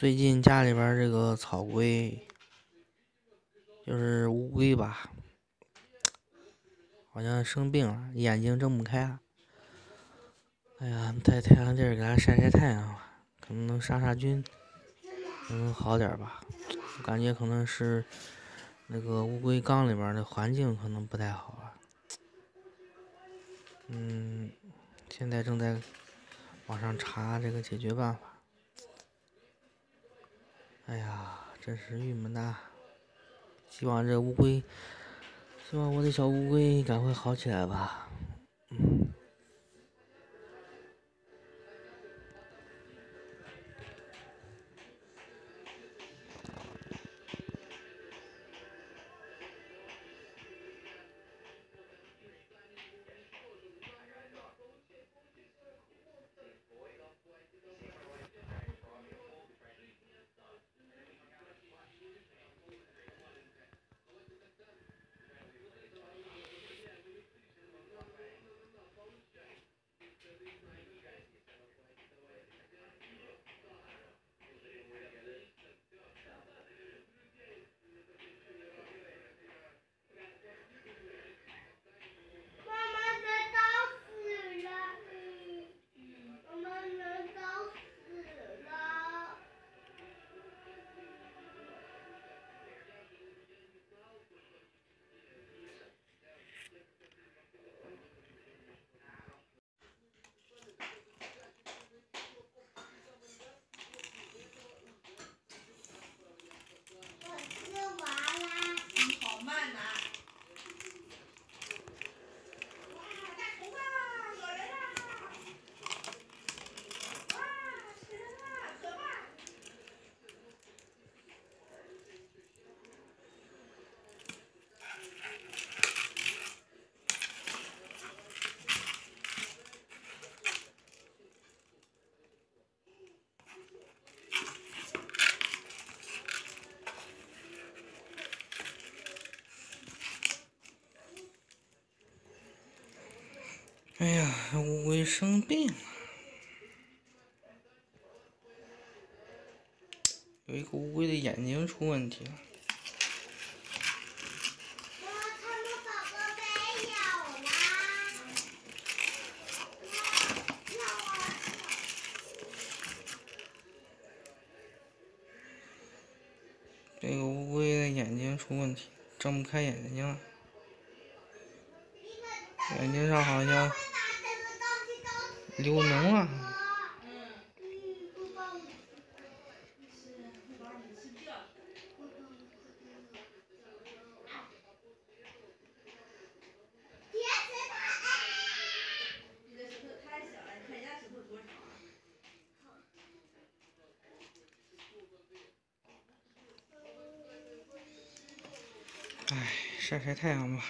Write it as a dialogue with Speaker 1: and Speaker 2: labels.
Speaker 1: 最近家里边这个草龟，就是乌龟吧，好像生病了，眼睛睁不开了。哎呀，在太阳地儿给它晒晒太阳吧，可能能杀杀菌，能好点吧。我感觉可能是那个乌龟缸里边的环境可能不太好啊。嗯，现在正在网上查这个解决办法。哎呀，真是郁闷呐！希望这乌龟，希望我的小乌龟赶快好起来吧。哎呀，乌龟生病了，有一个乌龟的眼睛出问题了。这个乌龟的眼睛出问题，睁不开眼睛了，眼睛上好像。流脓了。哎，晒晒太阳吧。